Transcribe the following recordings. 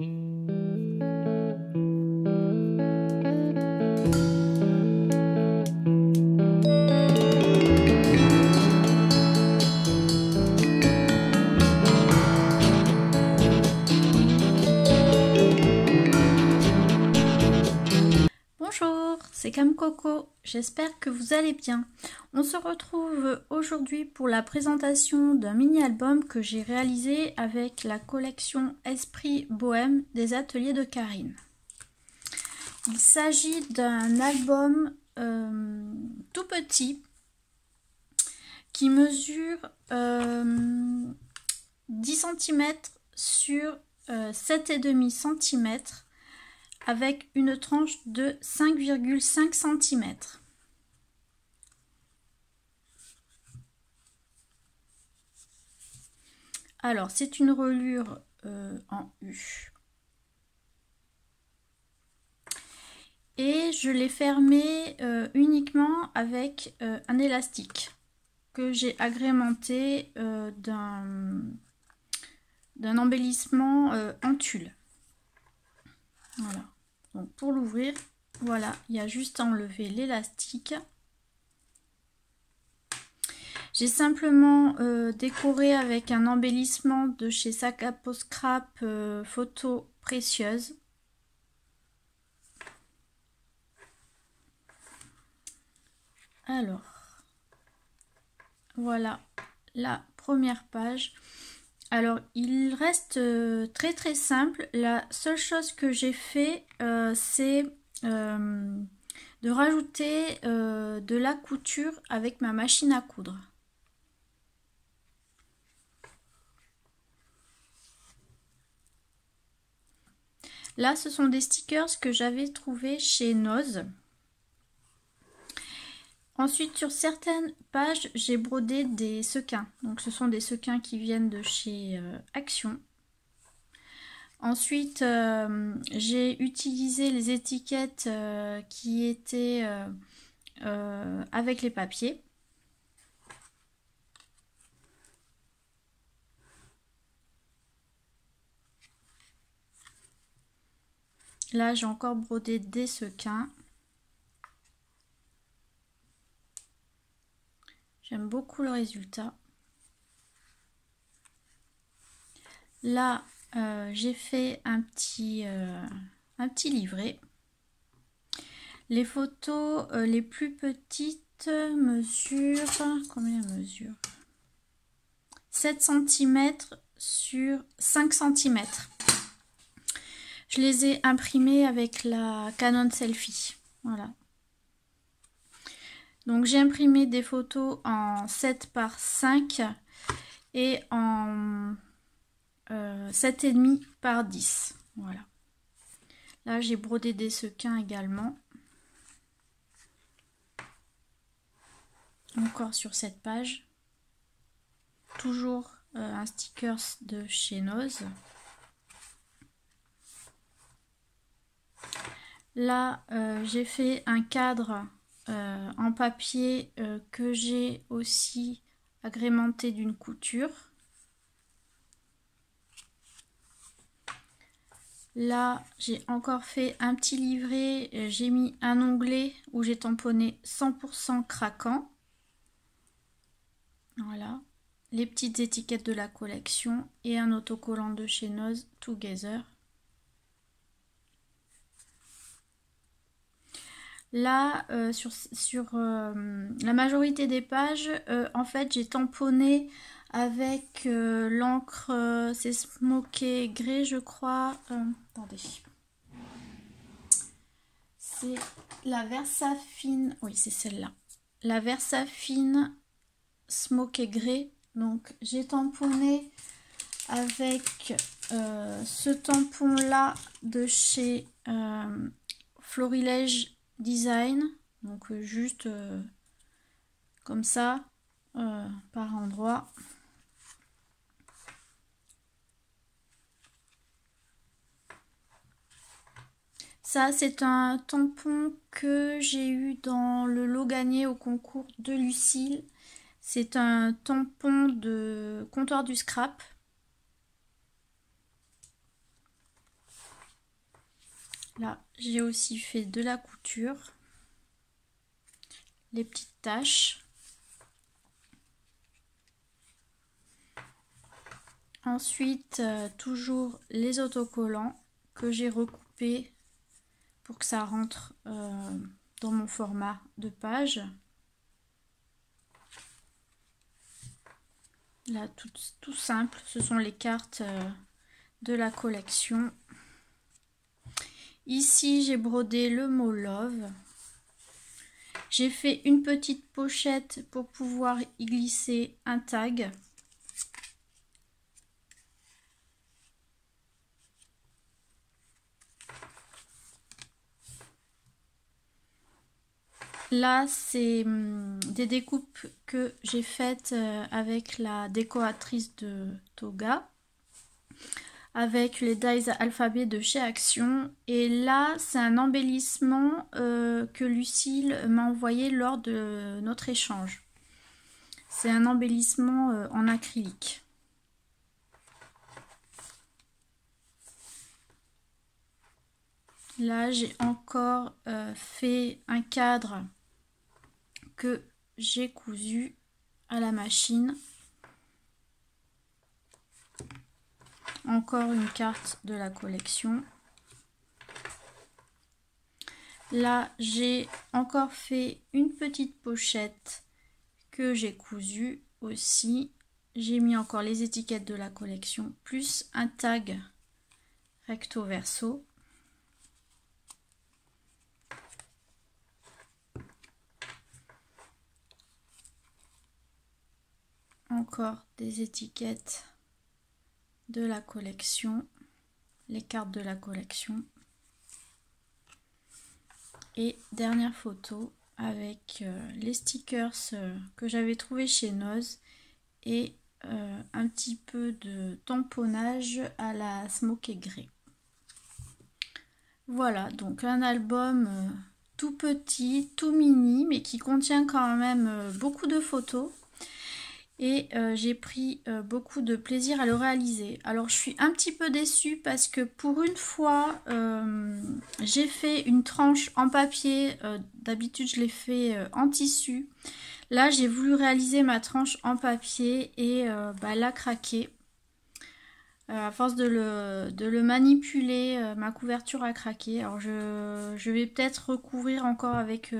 Mm. C'est Cam Coco, j'espère que vous allez bien. On se retrouve aujourd'hui pour la présentation d'un mini-album que j'ai réalisé avec la collection Esprit Bohème des ateliers de Karine. Il s'agit d'un album euh, tout petit qui mesure 10 euh, cm sur 7,5 euh, cm avec une tranche de 5,5 cm. Alors, c'est une relure euh, en U. Et je l'ai fermé euh, uniquement avec euh, un élastique que j'ai agrémenté d'un embellissement en tulle. Voilà pour l'ouvrir, voilà, il y a juste à enlever l'élastique. J'ai simplement euh, décoré avec un embellissement de chez Sakapo Scrap euh, photo précieuse. Alors, voilà la première page. Alors, il reste euh, très très simple. La seule chose que j'ai fait, euh, c'est euh, de rajouter de la couture avec ma machine à coudre. Là, ce sont des stickers que j'avais trouvés chez Noz. Ensuite, sur certaines pages, j'ai brodé des sequins. Donc, ce sont des sequins qui viennent de chez euh, Action. Ensuite, euh, j'ai utilisé les étiquettes euh, qui étaient avec les papiers. Là, j'ai encore brodé des sequins. J'aime beaucoup le résultat. Là, euh, j'ai fait un petit, euh, un petit livret. Les photos euh, les plus petites mesurent... Combien mesure 7 cm sur 5 cm. Je les ai imprimées avec la Canon Selfie. Voilà. Donc j'ai imprimé des photos en 7 par 5 et en euh, 7,5 par 10. Voilà. Là j'ai brodé des sequins également. Encore sur cette page. Toujours euh, un sticker de chez Noz. Là, euh, j'ai fait un cadre euh, en papier euh, que j'ai aussi agrémenté d'une couture. Là, j'ai encore fait un petit livret. Euh, j'ai mis un onglet où j'ai tamponné 100% craquant. Voilà. Les petites étiquettes de la collection et un autocollant de chez Noz Together. Là, euh, sur, euh, la majorité des pages, euh, en fait, j'ai tamponné avec l'encre, c'est Smoky Grey, je crois. attendez. C'est la Versafine, oui, c'est celle-là. La Versafine Smoky Grey. Donc, j'ai tamponné avec ce tampon-là de chez Florilège design. Donc euh, juste euh, comme ça, euh, par endroit. Ça, c'est un tampon que j'ai eu dans le lot gagné au concours de Lucille. C'est un tampon de comptoir du scrap. Là, j'ai aussi fait de la couture. Les petites taches. Ensuite, euh, toujours les autocollants que j'ai recoupés pour que ça rentre euh, dans mon format de page. Là, tout, simple, ce sont les cartes euh, de la collection. Ici, j'ai brodé le mot Love. J'ai fait une petite pochette pour pouvoir y glisser un tag. Là, c'est hum, des découpes que j'ai faites euh, avec la décoratrice de Toga, avec les dies alphabet de chez Action. Et là, c'est un embellissement euh, que Lucille m'a envoyé lors de notre échange. C'est un embellissement euh, en acrylique. Là, j'ai encore fait un cadre que j'ai cousu à la machine. Encore une carte de la collection. Là, j'ai encore fait une petite pochette que j'ai cousue aussi. J'ai mis encore les étiquettes de la collection, plus un tag recto verso. encore des étiquettes de la collection, les cartes de la collection. Et dernière photo avec euh, les stickers euh, que j'avais trouvé chez Noz et euh, un petit peu de tamponnage à la Smoky Grey. Voilà, donc un album tout petit, tout mini, mais qui contient quand même beaucoup de photos et euh, j'ai pris euh, beaucoup de plaisir à le réaliser. Alors je suis un petit peu déçue parce que pour une fois euh, j'ai fait une tranche en papier, d'habitude je l'ai fait en tissu. Là j'ai voulu réaliser ma tranche en papier et bah, elle a craqué. à force de le, de le manipuler, ma couverture a craqué. Alors je vais peut-être recouvrir encore avec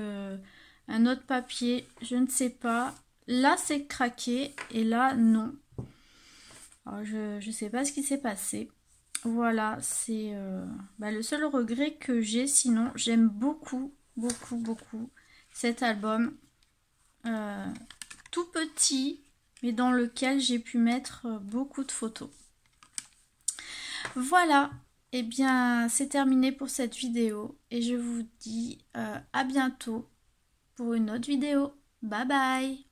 un autre papier, je ne sais pas. Là, c'est craqué et là, non. je ne sais pas ce qui s'est passé. Voilà, c'est euh, bah, le seul regret que j'ai. Sinon, j'aime beaucoup, beaucoup, beaucoup cet album. Euh, tout petit, mais dans lequel j'ai pu mettre beaucoup de photos. Voilà, et eh bien c'est terminé pour cette vidéo et je vous dis euh, à bientôt pour une autre vidéo. Bye bye